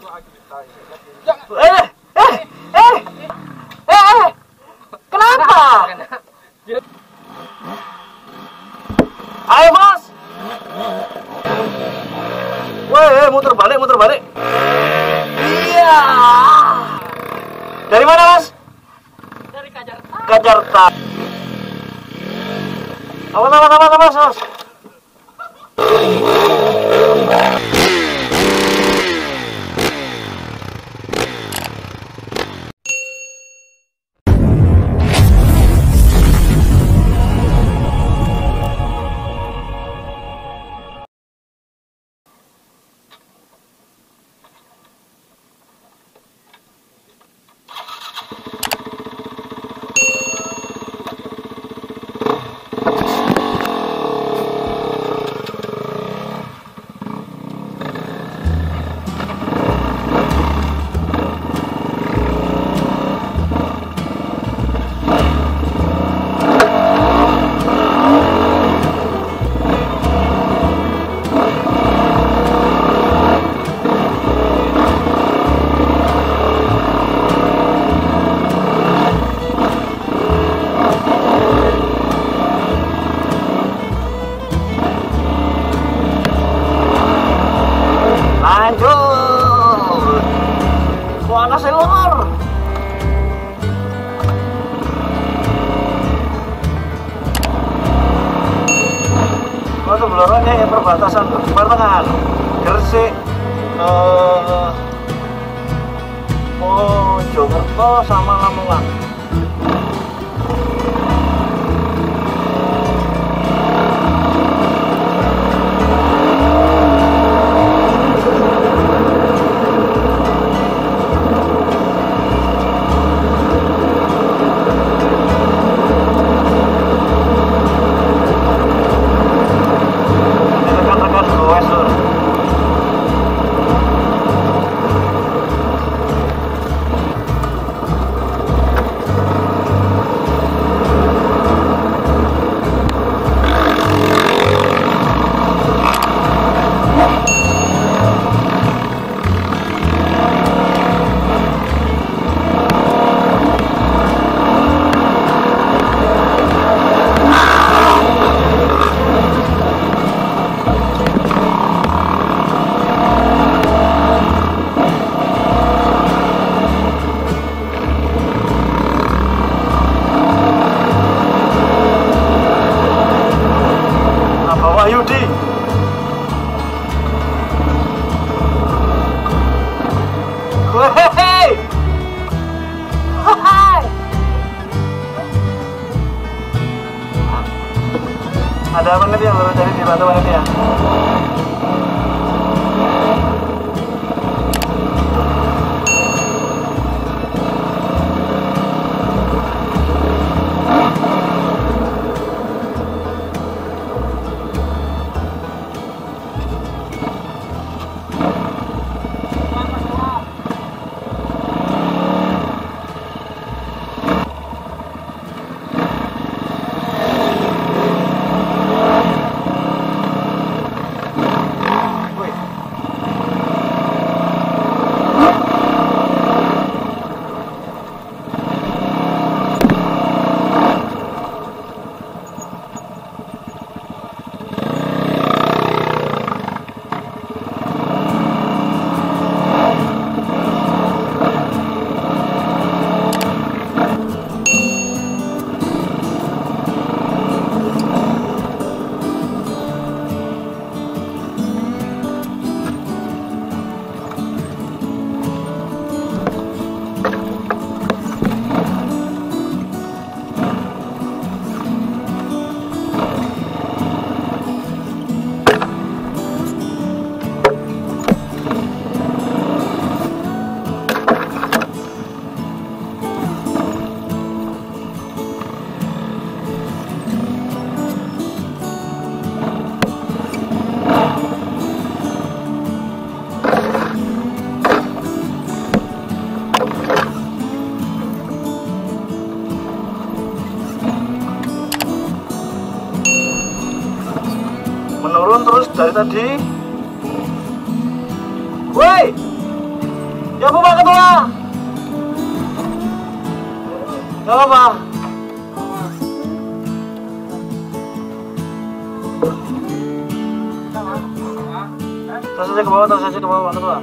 Eh, eh, eh, eh, kenapa? Ayo bos. Woi, muter balik, muter balik. Iya. Dari mana mas? Dari Kajarta. Kajarta. Awas, awas, awas, awas, awas. Oh, itu belorongnya ya perbatasan pertengahan. Gresik, eh, Mojokerto sama Lamongan. Nih yang baru jadi di dari tadi. Woi! Ya Bu Pak Ketua. Gak apa-apa. Terus saja ke bawah, terus saja ke bawah Pak Ketua.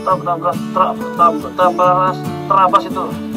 Terap, terap, terap, terapas itu.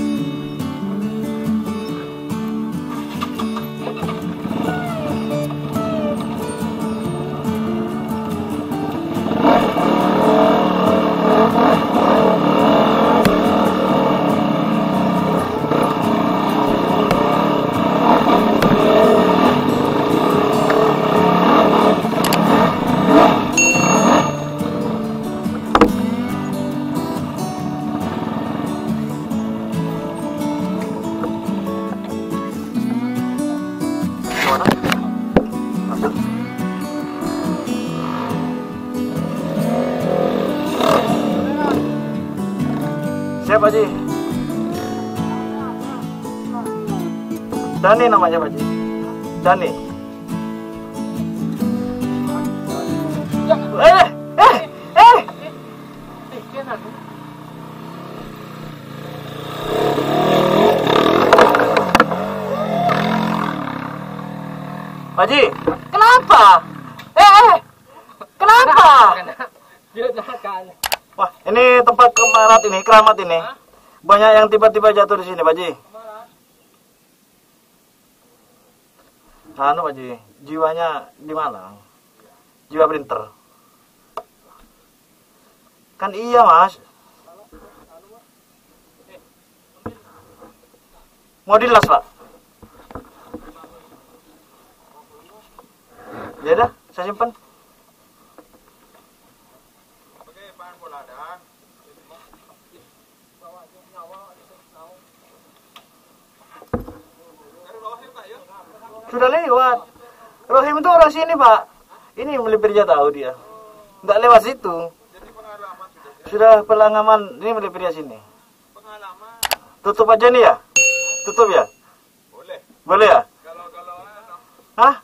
Siap Pak Haji. Dani namanya Pak Haji. Dani. Eh, eh, eh. Pak Haji, kenapa? Eh, eh. Kenapa? Wah, ini tempat keramat ini, keramat ini. Banyak yang tiba-tiba jatuh di sini, Pak Haji. Anu, Pak Haji, jiwanya di Malang. Jiwa printer. Kan iya, Mas. Mau dilas, Pak? Ya dah, saya simpan. Sudah lewat. Rohim itu orang sini, Pak. Ini melipirnya tahu dia. Nggak lewat situ. Sudah pelanggaman, ini melipirnya sini. Tutup aja nih ya? Tutup ya? Boleh. Boleh ya? Hah?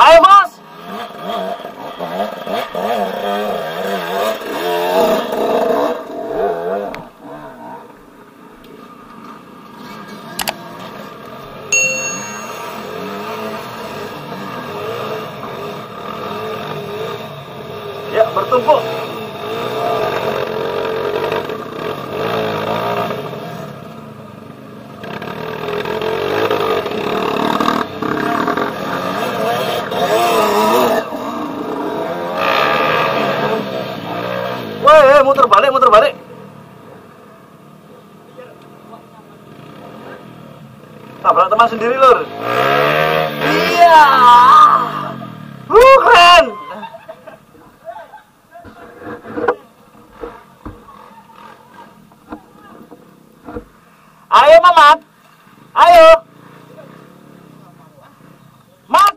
Ayo bos. Ya bertumpuk. Woi, eh, muter balik, muter balik. Sendiri, Lur. Iya. Uh, keren. Ayo, Mamat. Ayo. Mat.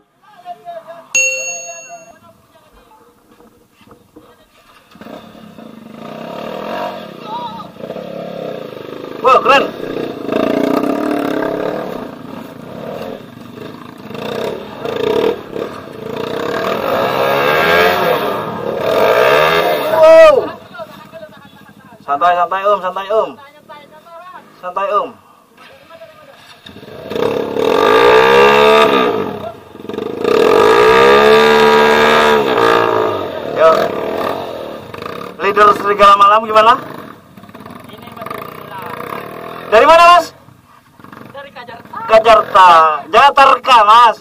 Wah, keren. Wow. Santai, santai, Om, santai, Om. Santai, Om. Yo. Leader serigala malam gimana? Ini. Dari mana, Mas? Dari Kajarta. Jakarta. Jakarta, Mas.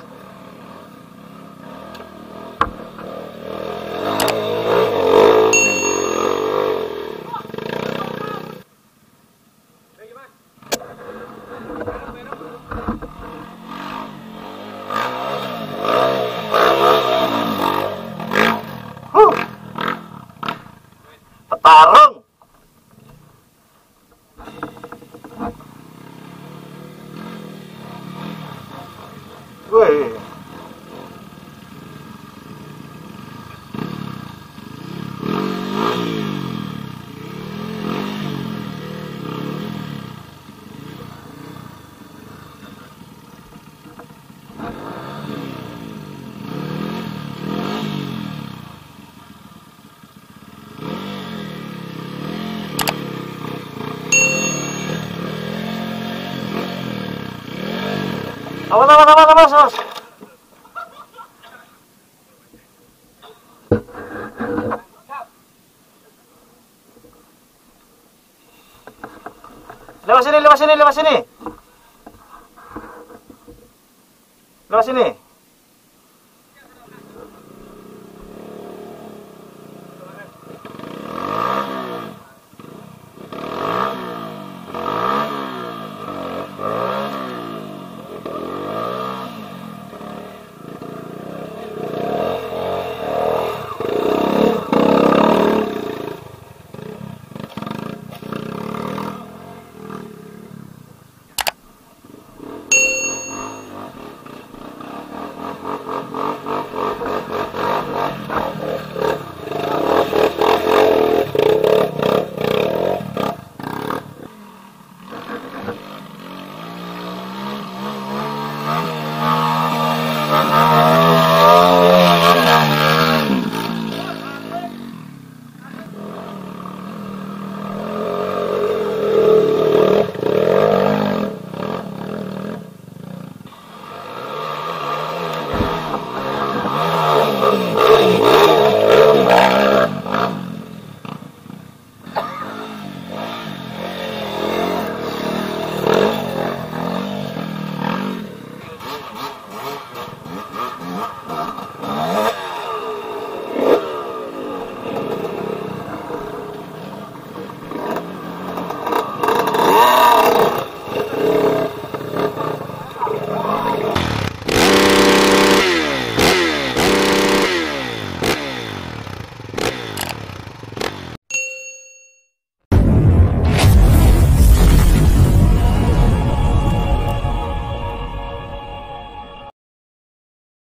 Awas, awas, awas, awas, awas. Lewat sini, lewat sini, lewat sini. Lewat sini.